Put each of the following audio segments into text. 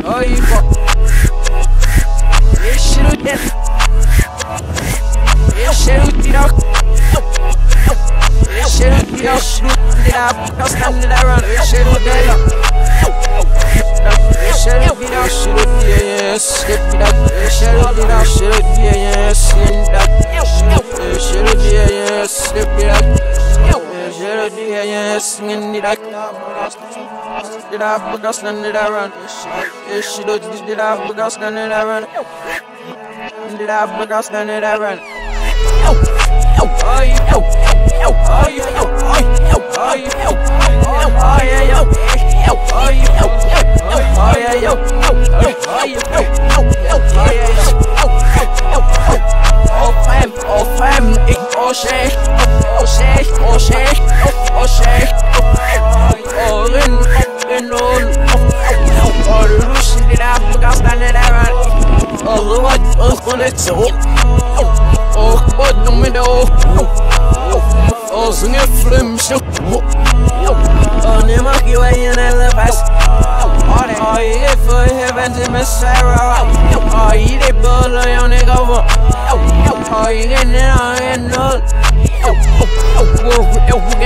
Oh, you fuck. Shit will get. This shit will get up. Shit will get up. Shit shit shit. Shit shit. Shit shit here singing it, I can't. Did I have boogers, then did I run? Yeah, she do this, did I have boogers, then did I run? Did I have boogers, then did I run? Oh, shit, oh, shit, oh, shit. Oh, so Oh, what? No, me no Oh, sing it flim show Oh, never give away in the best Oh, yeah, for heaven to Miss Sarah Oh, you did bull on the go Oh, you get it on and no Oh, oh, oh, oh, oh, oh, oh, oh,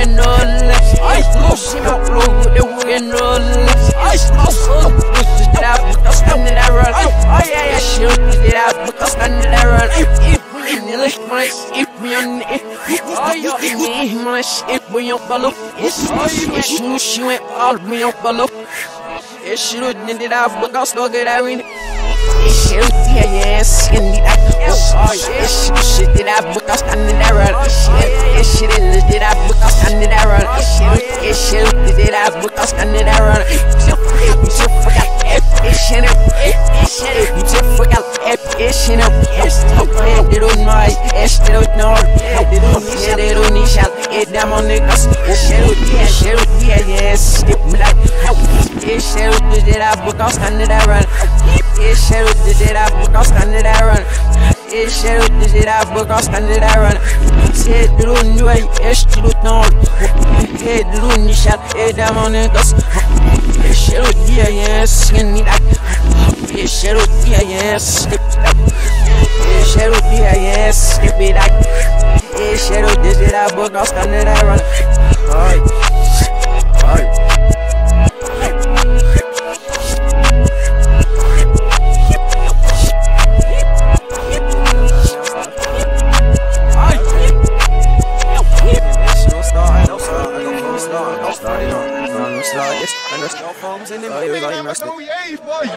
doing shit when you follow. You shooting all when you follow. It should've ended up, but I'll still get out in it. It should've been your ass, and it up. It should shit that I book, I'm standing there on it. It should have lit it up, but I'm standing there on it. It should have lit it up, but I'm standing there on it. You just forgot. It Çin'e Dedun mai Eşterut nor Dedun nişat Dedun nişat Edem on niggas Eşterut Eşterut Yes. Black Eşterut Did I book out Stand did I run. Eşterut Did I book out Stand did I run. Eşterut Did I book out Stand did I run. Dedun nüvey Eşterut nor Dedun nişat Edem on niggas Eşterut Yes. Yes. Yes Yes that book, I'm stunning that runner. Alright. Alright. Start it on, I'm starting on, I'm starting. I know cell phones in them. I know you ain't boy.